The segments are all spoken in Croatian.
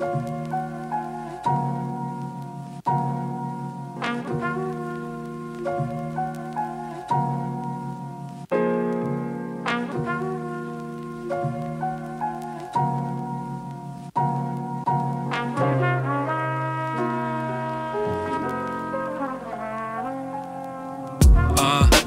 A,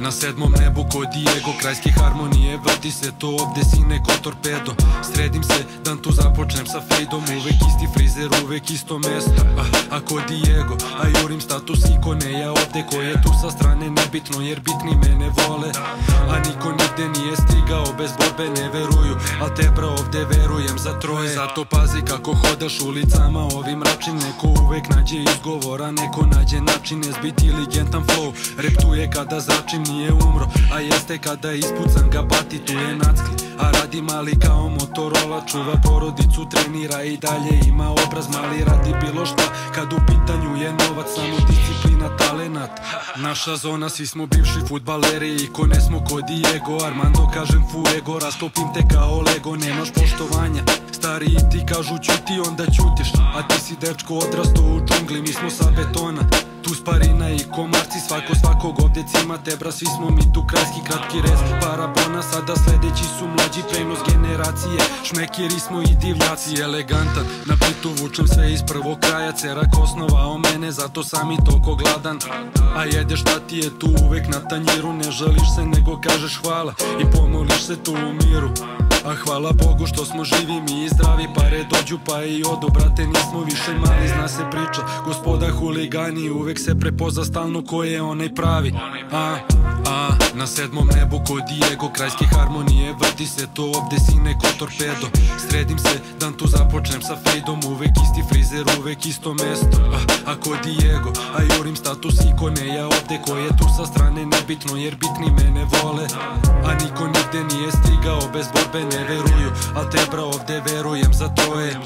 na sedmom nebu kod Diego Krajske harmonije Vrti se to ovde sine ko torpedo. Sredim se dan tu započnem sa fejdom Uvek isti frizer, uvek isto mesto. A, a kod Diego, a jurim status ikone Ja ovde ko je tu sa strane nebitno Jer bitni mene vole. A niko nigde nije stigao bez borbe ne veruju Al tebra ovde verujem za troje Zato pazi kako hodaš ulicama ovim mračnim Neko uvek nađe izgovora, neko nađe način Zbit inteligentan flow, reptuje kada zračim nije umro A jeste kada ispucan ga bati tu je nackli. A radi mali kao Motorola Čuva porodicu, trenira i dalje ima obraz Mali radi bilo šta. Kad u pitanju je novac talenat Naša zona, svi smo bivši futbaleri I ko ne smo kod Diego. Armando kažem fuego Rastopim te kao Lego, nemaš poštovanja Stariji ti kažu ćuti, onda ćutiš. A ti si dečko odrasto u džungli, mi smo sa betona. Tu sparina i komarci, svako svakog ovdje cima Tebra, svi smo mi tu krajski kratki rez Parabona, sada sledeći su mlađi prenos generacije. Šmekiri smo i divljaci, elegantan. Na pitu vučem sve iz prvog kraja Cerak osnovao mene, zato sam i toko gladan. A jedeš šta ti je tu uvek na tanjiru? Ne žališ se nego kažeš hvala. I pomoliš se tu u miru. A hvala Bogu što smo živi mi i zdravi Pare dođu pa i odo Brate nismo više mali Zna se priča. Gospoda huligani Uvek se prepoza stalno ko je onaj pravi. A, na sedmom nebu kod Diego Krajske harmonije Vrti se to ovde sine ko torpedo. Sredim se dan tu započnem sa fejdom Uvek isti frizer uvek isto mesto. A, a Diego A jurim status ikone Ja ovde ko je tu sa strane nebitno Jer bitni mene vole. A niko nigde nije stigao bez borbe ne veruju Al tebra ovde verujem za troje